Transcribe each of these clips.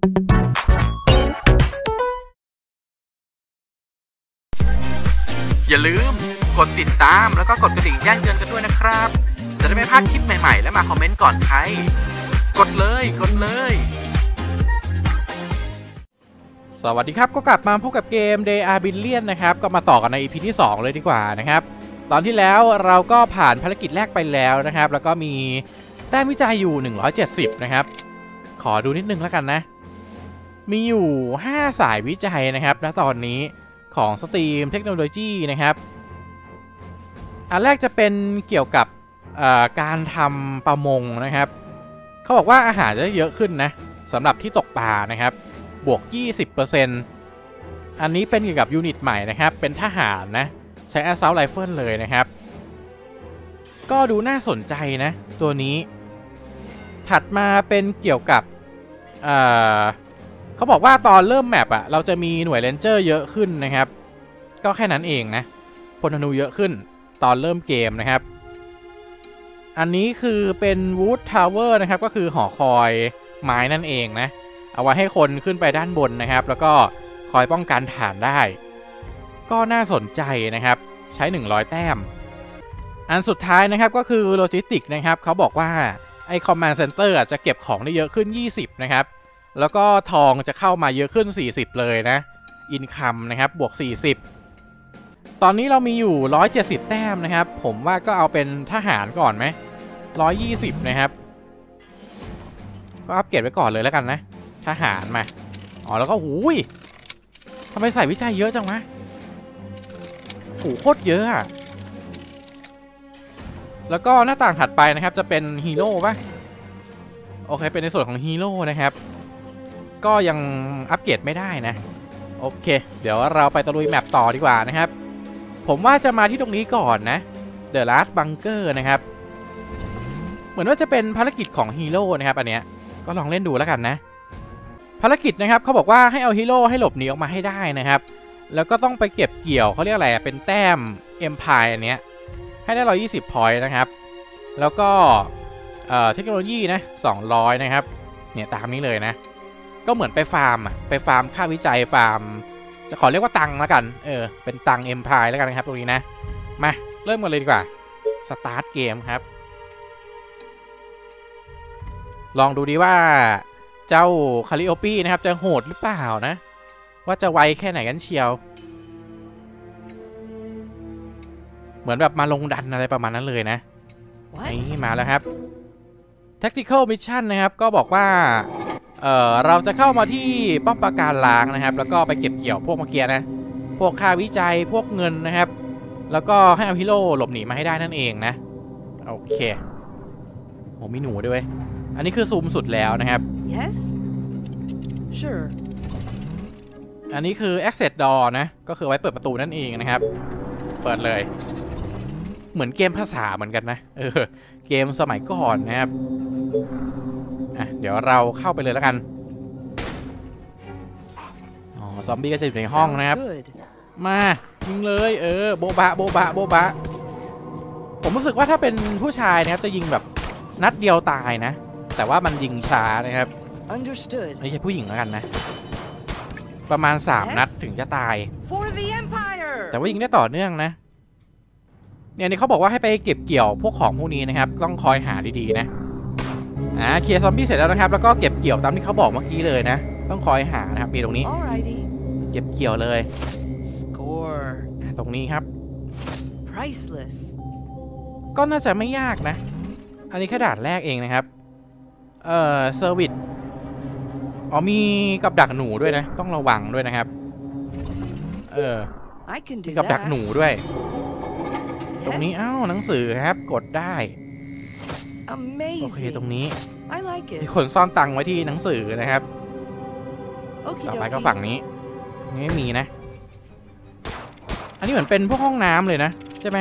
อย่าลืมกดติดตามแล้วก็กดกระดิ่งแจ้งเตือนกันด้วยนะครับ จะได้ไม่พลาดคลิปใหม่ๆ และมาคอมเมนต์ก่อนใคร กดเลย กดเลย สวัสดีครับก็กลับมาพบกับเกม Day a r Billion นะครับ ก็มาต่อกันใน EP ที่ 2 เลยดีกว่านะครับ ตอนที่แล้วเราก็ผ่านภารกิจแรกไปแล้วนะครับ แล้วก็มีแต้มวิจัยอยู่ 170 นะครับ ขอดูนิดนึงแล้วกันนะ มีอยู่ 5 สายวิจัยนะครับณตอนนี้ของ Steam เทคโนโลยีนะครับ อันแรกจะเป็นเกี่ยวกับการทำประมงนะครับ เขาบอกว่าอาหารจะเยอะขึ้นนะสำหรับที่ตกปลานะครับ บวก 20%อันนี้เป็นเกี่ยวกับ unit ใหม่นะครับ เป็นทหารนะ ใช้ Assault Rifle เลยนะครับ ก็ดูน่าสนใจนะ ตัวนี้ ถัดมาเป็นเกี่ยวกับเอ่อ เขาบอกว่าตอนเริ่มแมปอะเราจะมีหน่วยเลนเจอร์เยอะขึ้นนะครับ ก็แค่นั้นเองนะพลธนูเยอะขึ้นตอนเริ่มเกมนะครับ อันนี้คือเป็น Wood Tower นะครับ ก็คือหอคอยไม้นั่นเองนะ เอาไว้ให้คนขึ้นไปด้านบนนะครับ แล้วก็คอยป้องกันฐานได้ ก็น่าสนใจนะครับ ใช้ 100 แต้ม อันสุดท้ายนะครับก็คือโลจิสติกนะครับ เขาบอกว่าไอ้ Command Center อะจะเก็บของได้เยอะขึ้น 20 นะครับ แล้วก็ทองจะเข้ามาเยอะขึ้น 40 เลยนะ income นะครับ บวก 40 ตอนนี้เรามีอยู่ 170 แต้มนะครับ ผมว่าก็เอาเป็นทหารก่อนไหม 120 นะครับ ก็อัปเกรดไว้ก่อนเลยแล้วกันนะ ทหารมา อ๋อ แล้วก็หูยทำไมใส่วิจัยเยอะจังวะหูโคตรเยอะอะแล้วก็หน้าต่างถัดไปนะครับจะเป็นฮีโร่ปะโอเค เป็นในส่วนของฮีโร่นะครับ ก็ยังอัปเกรดไม่ได้นะ โอเค เดี๋ยวเราไปตะลุย map ต่อดีกว่านะครับ ผมว่าจะมาที่ตรงนี้ก่อนนะ The Last Bunker นะครับ เหมือนว่าจะเป็นภารกิจของฮีโร่นะครับอันเนี้ยก็ลองเล่นดูแล้วกันนะ ภารกิจนะครับเขาบอกว่าให้เอาฮีโร่ให้หลบหนีออกมาให้ได้นะครับ แล้วก็ต้องไปเก็บเกี่ยวเขาเรียกอะไรเป็นแต้ม Empire อันเนี้ยให้ได้ 120 point นะครับ แล้วก็เอ่อเทคโนโลยีนะ200 นะครับ เนี่ยตามนี้เลยนะ ก็เหมือนไปฟาร์มอะไปฟาร์มค่าวิจัยฟาร์ม จะขอเรียกว่าตังค์แล้วกัน เออ เป็นตังค์ Empire แล้วกันนะครับตรงนี้นะ มา เริ่มกันเลยดีกว่า สตาร์ทเกมครับ ลองดูดิว่าเจ้า Calliope นะครับ จะโหดหรือเปล่านะ ว่าจะไวแค่ไหนกันเชียว เหมือนแบบมาลงดันอะไรประมาณนั้นเลยนะนี่มาแล้วครับ Tactical Mission นะครับ ก็บอกว่า เอ่อเราจะเข้ามาที่ป้อมปราการร้างนะครับ แล้วก็ไปเก็บเกี่ยวพวกเมื่อกี้นะ พวกค่าวิจัยพวกเงินนะครับ แล้วก็ให้เอาฮิโร่หลบหนีมาให้ได้นั่นเองนะโอเคโอ้มีหนูด้วยเวยอันนี้คือซูมสุดแล้วนะครับ Yes? Sure. อันนี้คือ access door นะ ก็คือไว้เปิดประตูนั่นเองนะครับ เปิดเลย เหมือนเกมภาษาเหมือนกันนะ เออ เกมสมัยก่อนนะครับ อะเดี๋ยวเราเข้าไปเลยแล้วกันอ๋อซอมบี้ก็จะอยู่ในห้อง Sounds นะครับ Good. มายิงเลยเออโบบะโบบะโบบะ ผมรู้สึกว่าถ้าเป็นผู้ชายนะครับจะยิงแบบนัดเดียวตายนะ แต่ว่ามันยิงช้านะครับ Understood. ไม่ใช่ผู้หญิงแล้วกันนะ ประมาณ 3 นัดถึงจะตาย For the Empire! แต่ว่ายิงได้ต่อเนื่องนะเนี่ยนี่เขาบอกว่าให้ไปเก็บเกี่ยวพวกของพวกนี้นะครับ ต้องคอยหาดีๆนะ อ่าเคลียร์ซอมบี้เสร็จแล้วนะครับ แล้วก็เก็บเกี่ยวตามที่เขาบอกเมื่อกี้เลยนะ ต้องคอยหานะครับมีตรงนี้ Alrighty. เก็บเกี่ยวเลย Score. อะตรงนี้ครับ Priceless. ก็น่าจะไม่ยากนะ อันนี้แค่ด่านแรกเองนะครับ เอ่อ service อ๋อมีกับดักหนูด้วยนะ ต้องระวังด้วยนะครับ เออ I can มี do กับดัก that. หนูด้วย ตรง Yes? นี้เอ้าหนังสือครับ กดได้ โอเคตรง Amazing. นี้ I like มี it. คนซ่อนตังค์ไว้ที่หนังสือนะครับ Okie ต่อไปก็ dokie. ฝั่งนี้ตรงนี้ไม่มีนะ อันนี้เหมือนเป็นพวกห้องน้ำเลยนะใช่ไหม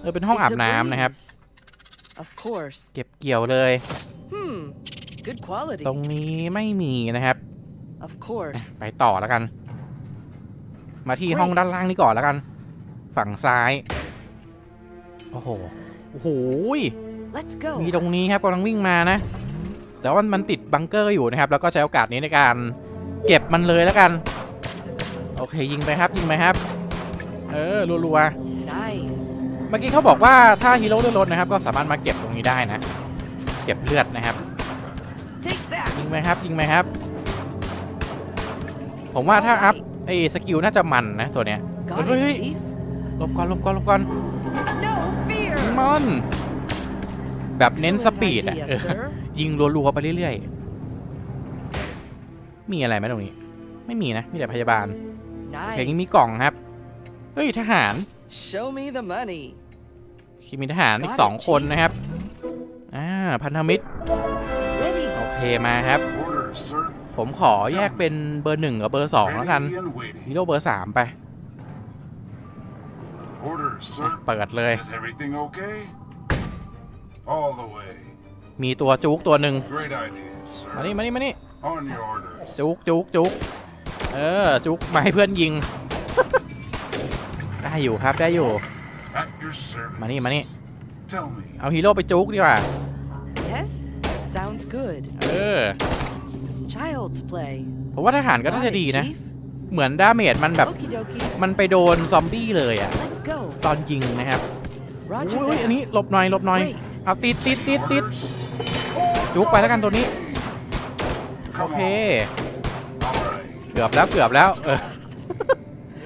เออเป็นห้อง It's อาบ a น้ำนะครับ breeze. Of course. เก็บเกี่ยวเลย Hmm. Good quality. ตรงนี้ไม่มีนะครับ Of course. ไปต่อแล้วกัน มาที่ห้องด้านล่างนี่ก่อนแล้วกัน ฝั่งซ้าย โอ้โห โอ้โห Let's go. มีตรงนี้ครับกำลังวิ่งมานะ แต่ว่ามันติดบังเกอร์อยู่นะครับ แล้วก็ใช้โอกาสนี้ในการเก็บมันเลยแล้วกัน โอเคยิงไปครับยิงไปครับ เออรัว Nice. ๆเมื่อกี้เขาบอกว่าถ้าฮีโร่เลือดลดนะครับ ก็สามารถมาเก็บตรงนี้ได้นะ เก็บเลือดนะครับ Take that. ยิงไหมครับยิงไหมครับ ผมว่าถ้าอัพไอ้สกิลน่าจะมันนะตัวเนี้ย Got Wait, wait, it, wait. Chief. หลบก่อนหลบก่อนหลบก่อน No fear. ยิงมัน แบบเน้นส Excellent ปีดอะ idea, เออ sir. ยิงรัวๆไปเรื่อยๆ มีอะไรไหมตรงนี้ ไม่มีนะ มีแต่พยาบาลเพลงนี้มี Nice. กล่องครับ เฮ้ย ทหาร Show me the money. มีทหารอีกสองคนนะครับ อ่า พันธมิตร Ready. โอเคมาครับ Orders, sir. ผมขอแยกเป็นเบอร์หนึ่งกับเบอร์สองแล้วกัน Ready and waiting. ฮีโร่เบอร์สามไป Orders, อะ sir. เปิดเลย มีตัวจุกตัวหนึ่ง Great ideas, มา sir. นี่มานี่มานี่ On your orders. จุกจุกจุกเออจุกมาให้เพื่อนยิง ได้อยู่ครับได้อยู่ At your service. มานี่มานี่ Tell me. เอาฮีโร่ไปจุกดีกว่า Yes. Sounds good. เออ Child's play. ผมว่าทหารก็น่า Got จะ it, ดีนะ Chief. เหมือน damage มันแบบ Okie dokie. มันไปโดนซอมบี้เลยอะ Let's go. ตอนยิงนะครับ Roger อุ้ยอัน that. นี้หลบหน่อยหลบหน่อย Great. เอาติดติดติดติด Orders. จุกไปแล้วกันตัวนี้ โอ Come เค on. All right. เกือบแล้วเกือบแล้ว เออ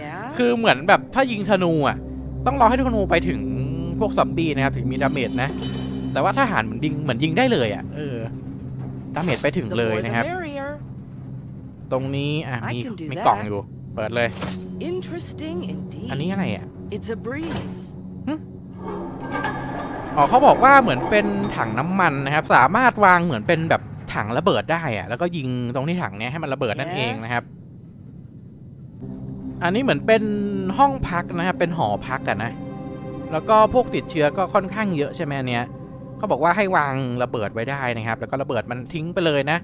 Yeah. คือเหมือนแบบถ้ายิงธนูอะ ต้องรอให้ธนูไปถึงพวกซอมบี้นะครับ ถึงมี damage นะ แต่ว่าทหารเหมือนยิงเหมือนยิงได้เลยอะ เออ damage ไปถึง The เลย more the นะครับ merrier. ตรงนี้อะ I มี can do มี that. กล่องอยู่ เปิดเลย Interesting indeed. อันนี้อะไรอะ It's a breeze. อ๋อเขาบอกว่าเหมือนเป็นถังน้ำมันนะครับ สามารถวางเหมือนเป็นแบบถังระเบิดได้อะแล้วก็ยิงตรงที่ถังเนี้ยให้มันระเบิดนั่นเองนะครับ อันนี้เหมือนเป็นห้องพักนะครับ เป็นหอพักกันนะ แล้วก็พวกติดเชื้อก็ค่อนข้างเยอะใช่ไหมอันเนี้ยเขาบอกว่าให้วางระเบิดไว้ได้นะครับ แล้วก็ระเบิดมันทิ้งไปเลยนะ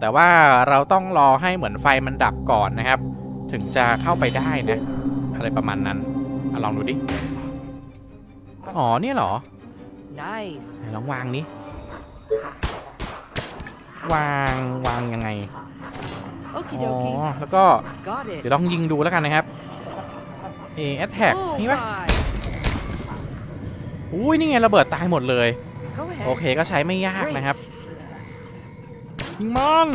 แต่ว่าเราต้องรอให้เหมือนไฟมันดับก่อนนะครับ ถึงจะเข้าไปได้นะ อะไรประมาณนั้นอะลองดูดิ อ๋อเนี่ยเหรอ Nice. ไหนลองวางนี้วางวางยังไง Okie อ๋อ dokie. แล้วก็ Got เดี๋ย it. วลองยิงดูแล้วกันนะครับเอแอตแทกนี่ปะ Bullseye. อุ้ยนี่ไงระเบิดตายหมดเลย Go โอ ahead. เคก็ใช้ไม่ยากนะครับ ยิงมัน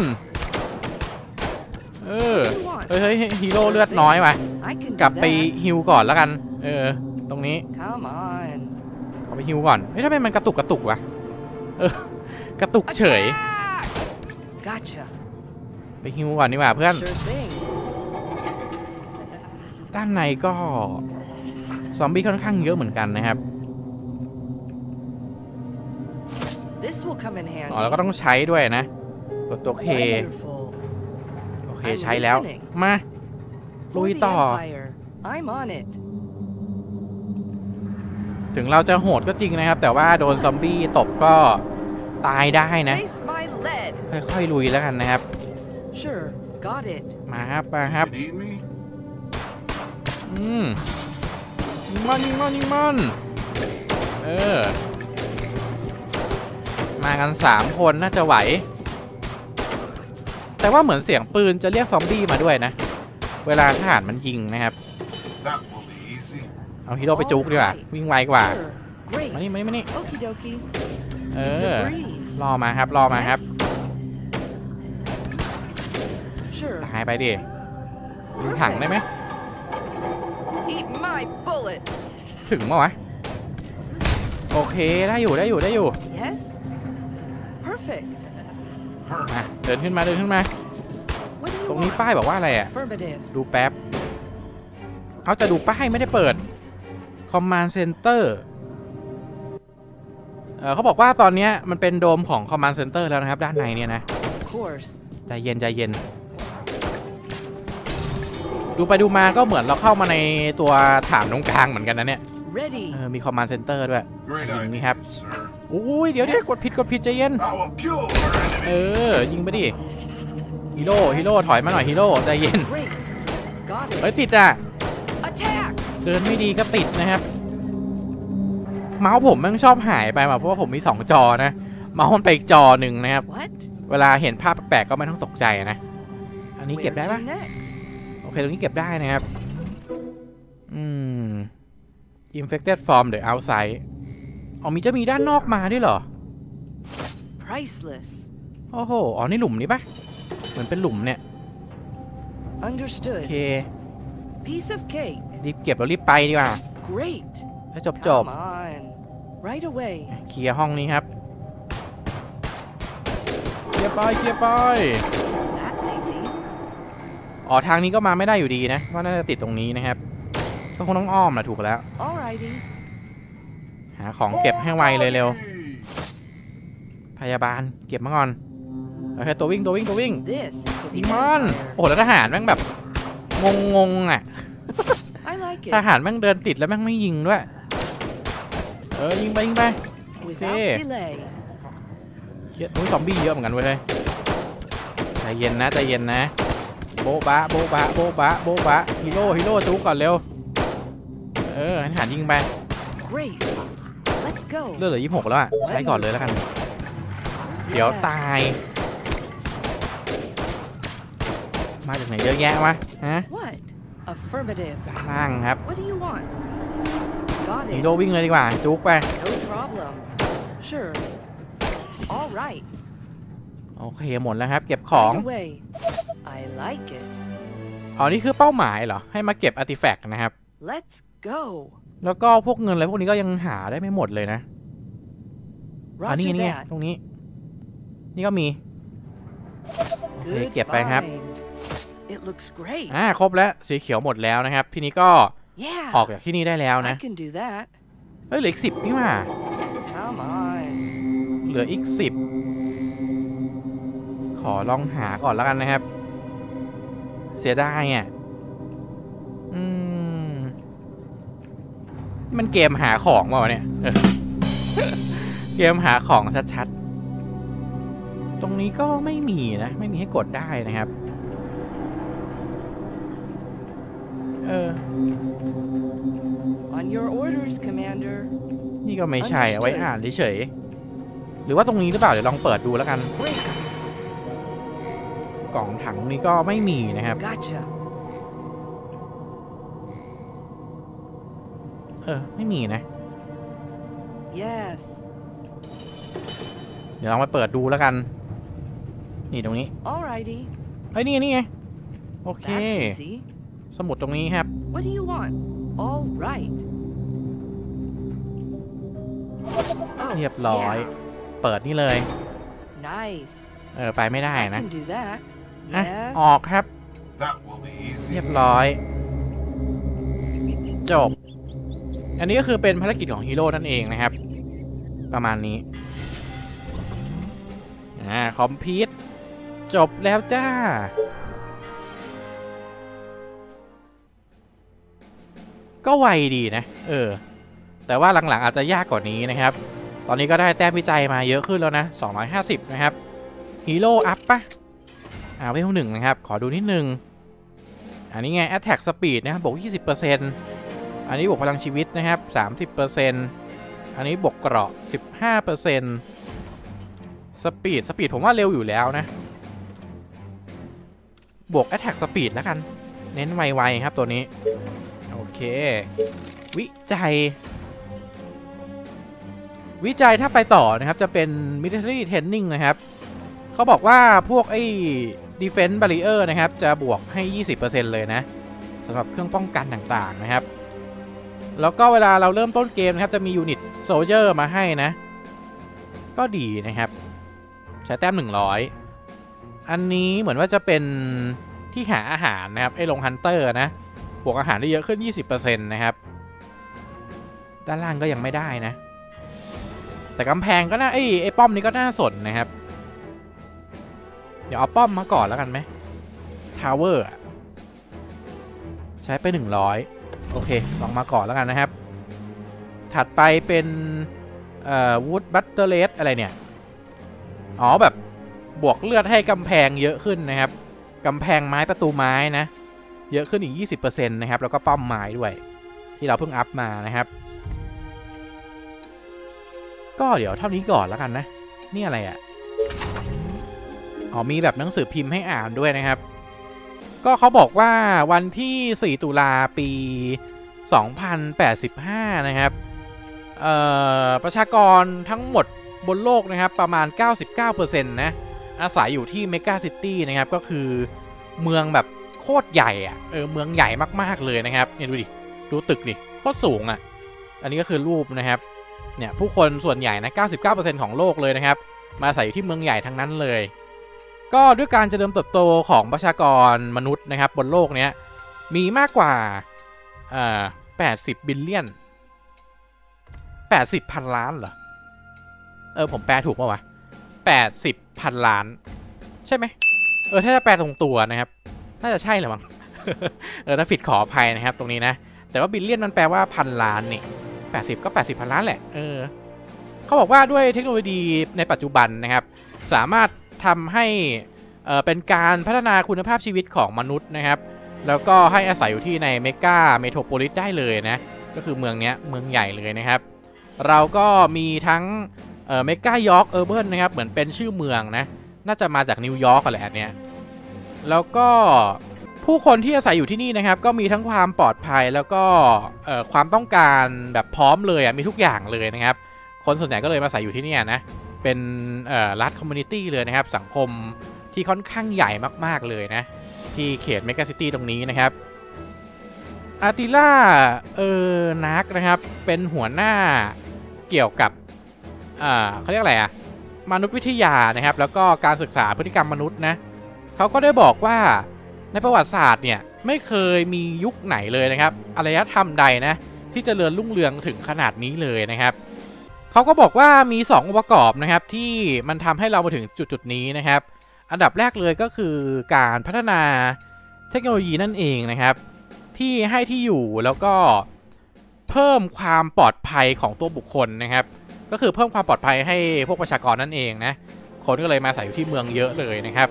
เออ What do you want? เฮ้ยเฮ้ยฮีโร่เลือดน้อยว่ะ I can กลับ do ไป that. ฮิวก่อนแล้วกัน เออ ตรงนี้ Come on. ขอไปฮิวก่อนเฮ้ยทำไมมันกระตุกกระตุกวะเออกระตุกเฉย Attack! Gotcha. ไปฮิวก่อนดีกว่าเพื่อน Sure thing. ด้านในก็ซอมบี้ค่อนข้างเยอะเหมือนกันนะครับ This will come in handy. อ๋อแล้วก็ต้องใช้ด้วยนะกดตัวเค Wonderful. โอเคใช้แล้วมาลุ For ย the ต่อ ถึงเราจะโหดก็จริงนะครับ แต่ว่าโดนซอมบี้ตบก็ตายได้นะ Taste my lead. ค่อยๆลุยแล้วกันนะครับ Sure. Got it. มาครับ มาครับ You need me? อืมยิงมันยิงมันยิงมันเออ มากันสามคนน่าจะไหว แต่ว่าเหมือนเสียงปืนจะเรียกซอมบี้มาด้วยนะ เวลาทหารมันยิงนะครับ That will be easy. เอาฮีโร่ไปจุกดีกว่า วิ่งไวกว่า Sure. Great. มานี่มานี่มานี่ Okie dokie. เอ It's อ a breeze. รอมาครับรอมาครับ Sure. ตายไปดิยิงถังได้ไหม Eat my bullets. ถึงมั้วะโอเคได้อยู่ได้อยู่ได้อยู่ Yes. Perfect. มาเดินขึ้นมาเดินขึ้นมา What do ต you รงนี้ want? ป้ายบอกว่าอะไรอะ Affirmative. ดูแป๊บเอาจะดูป้ายไม่ได้เปิด Command Center เออเขาบอกว่าตอนเนี้ยมันเป็นโดมของ Command Center แล้วนะครับ ด้านในเนี่ยนะ Of course. ใจเย็นใจเย็น ดูไปดูมาก็เหมือนเราเข้ามาในตัวฐานตรงกลางเหมือนกันนะเนี่ย Ready. เออมี Command Center ด้วย Great ยิง idea, นี่ครับ sir. อุ้ยเดี๋ยวเดี๋ยวกดผิดกดผิดใจเย็น I will kill our เอ enemy. อยิงไปดิ ฮีโร่ฮีโร่ถอยมาหน่อยฮีโร่ใจเย็น Great. Got เฮ้ย it. ติดอะ Attack. เดินไม่ดีก็ติดนะครับ เมาส์ผมแมันชอบหายไปว่ะเพราะว่าผมมี 2 จอนะ เมาส์มันไปอีกจอหนึ่งนะครับ What? เวลาเห็นภาพแปลกๆก็ไม่ต้องตกใจนะ อันนี้ Where เก็บได้ to ปะ next? โอเคตรงนี้เก็บได้นะครับ อืม infected from the outside อ๋อมีจะมีด้านนอกมาด้วยเหรอ Priceless. โอ้โห อ๋อ นี่หลุมนี้ปะเหมือนเป็นหลุมเนี่ยโอ Understood. เค Piece of cake. รีบเก็บแล้วรีบไปดีกว่า Great. แล้วจบจบ Come on. Right away. เคลียร์ห้องนี้ครับเคลียร์ไปเคลียร์ไป That's easy. อ๋อทางนี้ก็มาไม่ได้อยู่ดีนะว่าน่าจะติดตรงนี้นะครับก็คงต้องอ้อมแหละถูกแล้ว Alrighty. หาของเก็บให้ไวเลยเร็ว Hey! พยาบาลเก็บมาก่อนโอเคตัววิ่งตัววิ่งตัววิ่ง This is for ยิ the งมัน Empire. โอ้โหแล้วทหารแม่งแบบงงงๆอะ I like ท it. หารแม่งเดินติดแล้วแม่งไม่ยิงด้วย เออยิงไปยิงไป Without Okay. delay. เหี้ยอุ้ยซอมบี้เยอะเหมือนกันเว้ยเฮ้ยใจเย็นนะใจเย็นนะ โบ๊ะบะโบ๊ะบะโบ๊ะบะโบ๊ะบะฮีโร่ฮีโร่จุกก่อนเร็ว เออให้ทหารยิงไป Great. Let's go. เลือดเหลือยี่หกแล้วอะใช้ก่อนเลยแล้วกัน เดี๋ยว Yeah. ตาย มาจากไหนเยอะแยะวะฮะ What? Affirmative. ด้านล่างครับ What do you want? Got ฮี it. โร่วิ่งเลยดีกว่า จุกไป No problem. Sure. All right. โอเคหมดแล้วครับ เก็บของ Right away. I like it. อ๋อ นี่คือเป้าหมายเหรอ ให้มาเก็บอาร์ติแฟกต์นะครับ Let's go. แล้วก็พวกเงินอะไรพวกนี้ก็ยังหาได้ไม่หมดเลยนะอันนี้ Roger นี่ไง that. ตรงนี้ นี่ก็มี Good เก็บไปครับ find. It looks great. อ่าครบแล้วสีเขียวหมดแล้วนะครับทีนี้ก็ Yeah. ออกจากที่นี่ได้แล้วนะ I can do that. เฮ้ยเหลืออีกสิบนี่หว่า Come on. เหลืออีกสิบขอลองหาก่อนแล้วกันนะครับ เสียดายอะอืมนี่มันเกมหาของเปล่าวะเนี่ยเกมหาของชัดๆตรงนี้ก็ไม่มีนะ ไม่มีให้กดได้นะครับ เออ On your orders, Commander. นี่ก็ไม่ใช่เอาไว้อ่านเฉยๆหรือว่าตรงนี้หรือเปล่าเดี๋ยวลองเปิดดูแล้วกัน Great. กล่องถังนี้ก็ไม่มีนะครับ Gotcha. เออ ไม่มีนะ Yes. เดี๋ยวลองไปเปิดดูแล้วกัน นี่ตรงนี้ Alrighty. เฮ้ยนี่ไงนี่ไง โอเค That's easy. สมุดตรงนี้ครับ What do you want? All right. Oh, เรียบร้อย เปิดนี่เลย yeah. Nice. เออ ไปไม่ได้ I นะ can do that. อะ Yes. ออกครับ That will be เรี easy. ยบร้อย จบ อันนี้ก็คือเป็นภารกิจของฮีโร่นั่นเองนะครับ ประมาณนี้ อ่า คอมพิวต์จบแล้วจ้า ก็ไวดีนะ เออ แต่ว่าหลังๆอาจจะยากกว่านี้นะครับ ตอนนี้ก็ได้แต้มวิจัยมาเยอะขึ้นแล้วนะ 250 นะครับฮีโร่อัพปะอ่าเวลหนึ่งนะครับ ขอดูนิดนึง อันนี้ไง Attack Speed นะครับบวก 20%อันนี้บวกพลังชีวิตนะครับ 30%อันนี้บวกเกราะ 15% speed speed ผมว่าเร็วอยู่แล้วนะ บวก Attack Speed แล้วกัน เน้นไวๆครับตัวนี้ เค วิจัย วิจัยถ้าไปต่อนะครับ จะเป็น Military Training นะครับ เขาบอกว่าพวกไอ้ Defense Barrier นะครับ จะบวกให้ 20%เลยนะสำหรับเครื่องป้องกันต่างๆนะครับ แล้วก็เวลาเราเริ่มต้นเกมนะครับ จะมี unit soldier มาให้นะ ก็ดีนะครับ ใช้แต้ม 100 อันนี้เหมือนว่าจะเป็นที่หาอาหารนะครับ ไอ้โรง hunter นะ บวกอาหารได้เยอะขึ้น 20%นะครับ ด้านล่างก็ยังไม่ได้นะ แต่กำแพงก็น่าไอ้ไอ้ป้อมนี้ก็น่าสนนะครับ เดี๋ยวเอาป้อมมาก่อนแล้วกันไหม towerใช้ไป 100 โอเค ลองมาก่อนแล้วกันนะครับ ถัดไปเป็นเอ่อวูดบัตเตอร์เลสอะไรเนี่ย อ๋อแบบบวกเลือดให้กำแพงเยอะขึ้นนะครับ กำแพงไม้ประตูไม้นะ เยอะขึ้นอีก 20%นะครับ แล้วก็ป้อมไม้ด้วย ที่เราเพิ่งอัพมานะครับ ก็เดี๋ยวเท่านี้ก่อนแล้วกันนะ นี่อะไรอะ่ะอ๋อมีแบบหนังสือพิมพ์ให้อ่านด้วยนะครับ ก็เขาบอกว่าวันที่ 4 ตุลาปี 2085 นะครับประชากรทั้งหมดบนโลกนะครับประมาณ 99%นะอาศัยอยู่ที่เมกาซิตี้นะครับ ก็คือเมืองแบบ โคตรใหญ่อะเออเมืองใหญ่มากๆเลยนะครับเนี่ยดูดิดูตึกดิโคตรสูงอะอันนี้ก็คือรูปนะครับเนี่ยผู้คนส่วนใหญ่นะ 99%ของโลกเลยนะครับ มาอาศัยอยู่ที่เมืองใหญ่ทั้งนั้นเลย ก็ด้วยการเจริญเติบโตของประชากรมนุษย์นะครับ บนโลกเนี้ยมีมากกว่าเอ่อ80 billion 80 พันล้านเหรอ เออผมแปลถูกป่าวะ 80 พันล้าน ใช่ไหมเออถ้าจะแปลตรงตัวนะครับ น่าจะใช่แหละมั้งเออถ้าผิดขออภัยนะครับ ตรงนี้นะ แต่ว่า billion มันแปลว่าพันล้านนี่80 ก็ 80 พันล้านแหละ เออเขาบอกว่าด้วยเทคโนโลยีในปัจจุบันนะครับ สามารถทำให้เออเป็นการพัฒนาคุณภาพชีวิตของมนุษย์นะครับ แล้วก็ให้อาศัยอยู่ที่ใน mega metropolis ได้เลยนะ ก็คือเมืองเนี้ยเมืองใหญ่เลยนะครับ เราก็มีทั้งเออเมกายอร์กเออร์เบิร์นนะครับ เหมือนเป็นชื่อเมืองนะ น่าจะมาจากนิวยอร์กอะไรอันเนี้ย แล้วก็ผู้คนที่อาศัยอยู่ที่นี่นะครับ ก็มีทั้งความปลอดภัยแล้วก็ความต้องการแบบพร้อมเลยอะมีทุกอย่างเลยนะครับ คนส่วนใหญ่ก็เลยมาอาศัยอยู่ที่นี่นะเป็น large community เลยนะครับ สังคมที่ค่อนข้างใหญ่มากๆเลยนะ ที่เขต mega city ตรงนี้นะครับอาติล่าเออนักนะครับ เป็นหัวหน้าเกี่ยวกับเขาเรียกอะไรอะมนุษยวิทยานะครับ แล้วก็การศึกษาพฤติกรรมมนุษย์นะ เขาก็ได้บอกว่าในประวัติศาสตร์เนี่ยไม่เคยมียุคไหนเลยนะครับอารยธรรมใดนะที่จเจริญรุ่งเรืองถึงขนาดนี้เลยนะครับเขาก็บอกว่ามี 2 องค์ประกอบนะครับที่มันทำให้เรามาถึงจุดจุดนี้นะครับ อันดับแรกเลยก็คือการพัฒนาเทคโนโลยีนั่นเองนะครับ ที่ให้ที่อยู่แล้วก็เพิ่มความปลอดภัยของตัวบุคคลนะครับ ก็คือเพิ่มความปลอดภัยให้พวกประชากรนั่นเองนะคนก็เลยมาอาศัยอยู่ที่เมืองเยอะเลยนะครับ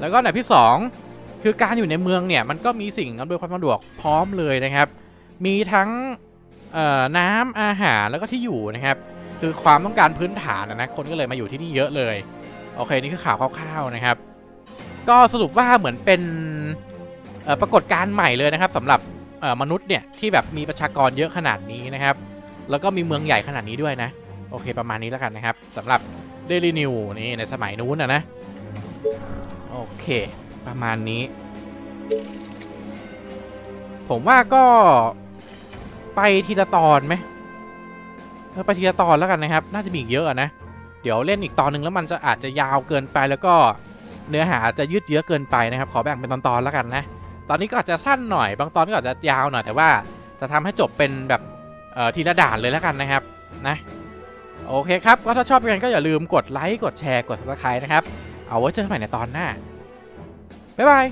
แล้วก็อันดับที่ 2 คือการอยู่ในเมืองเนี่ยมันก็มีสิ่งอำนวยความสะดวกพร้อมเลยนะครับ มีทั้งน้ำอาหารแล้วก็ที่อยู่นะครับ คือความต้องการพื้นฐานนะนะคนก็เลยมาอยู่ที่นี่เยอะเลย โอเคนี่คือข่าวคร่าวๆนะครับ ก็สรุปว่าเหมือนเป็นปรากฏการณ์ใหม่เลยนะครับสำหรับมนุษย์เนี่ยที่แบบมีประชากรเยอะขนาดนี้นะครับ แล้วก็มีเมืองใหญ่ขนาดนี้ด้วยนะ โอเคประมาณนี้แล้วกันนะครับสำหรับ Daily New นี่ในสมัยนู้นนะนะ โอเค ประมาณนี้ ผมว่าก็ไปทีละตอนไหมไปทีละตอนแล้วกันนะครับ น่าจะมีอีกเยอะนะ เดี๋ยวเล่นอีกตอนหนึ่งแล้วมันจะอาจจะยาวเกินไปแล้วก็เนื้อหาอาจจะยืดเยื้อเกินไปนะครับ ขอแบ่งเป็นตอนๆแล้วกันนะ ตอนนี้ก็อาจจะสั้นหน่อย บางตอนก็อาจจะยาวหน่อย แต่ว่าจะทำให้จบเป็นแบบทีละด่านเลยแล้วกันนะครับ นะ โอเคครับ ก็ถ้าชอบกันก็อย่าลืมกดไลค์ กดแชร์ กด subscribe นะครับ เอาไว้เจอกันใหม่ในตอนหน้าบ๊ายบาย